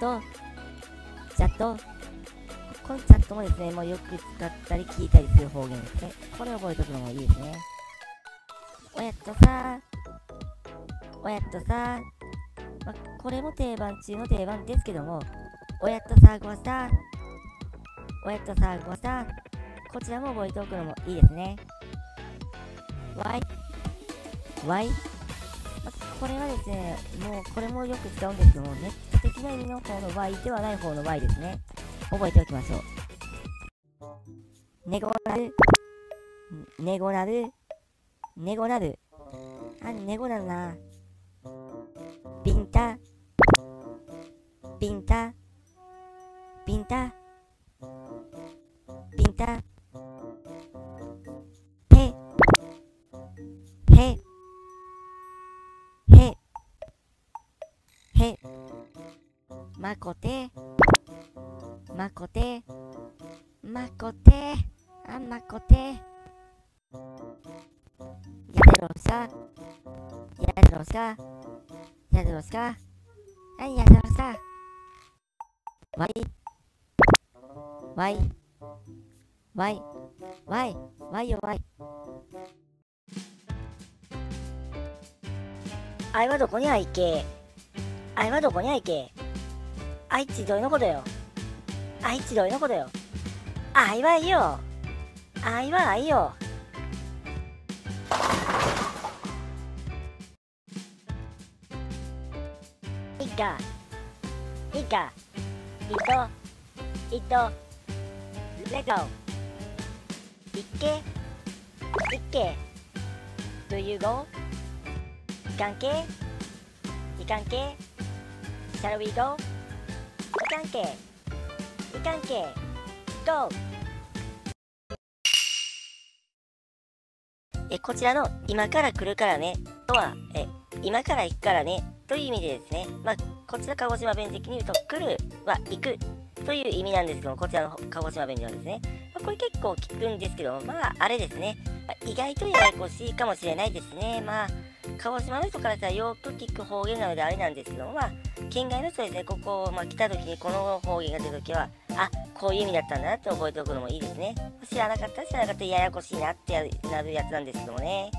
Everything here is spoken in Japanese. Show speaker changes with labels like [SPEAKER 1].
[SPEAKER 1] ト、チャット、このチャットもですね、もうよく使ったり聞いたりする方言ですね。これを覚えておくのもいいですね。おやっとさ、おやっとさ、ま、これも定番中の定番ですけども、おやっとさごさ、おやっとさごさ、こちらも覚えておくのもいいですね。わい、わい、これはですね、もうこれもよく使うんですけども、ネット的な意味の方の Y ではない方の Y ですね。覚えておきましょう。ネゴなる、ネゴなる、ネゴなる。あ、ネゴなるな。ビンタ、ビンタ、ビンタ、ビンタ、まこて、まこて、まこて、あ、まこて。やでろさ、やでろさ、やでろさ、はい、やでろさ。わい、わい、わい、わい、わいよわい。あいはどこにあいけあいはどこにあいけあいちどいのことよ。あいちどいのことよ。あいはいいよ。あいはあいよ。いいか。いいか。いと。いと。レゴ。いけ。いけ。Do you go? いかんけいかんけ Shall we go? いかんけいかんけ Go! えこちらの今から来るからね。とはえ今から行くからね。という意味でですね、まあ、こちら鹿児島弁的に言うと来るは行く。という意味なんですけどもこちらの鹿児島弁ではですね、まあ、これ結構聞くんですけどまああれですね、まあ、意外とややこしいかもしれないですね。まあ鹿児島の人からしたらよく聞く方言なのであれなんですけども、まあ、県外の人ですね、ここ、まあ、来た時にこの方言が出た時は、あ、こういう意味だったんだなって覚えておくのもいいですね。知らなかったら知らなかったらややこしいなってなるやつなんですけどもね。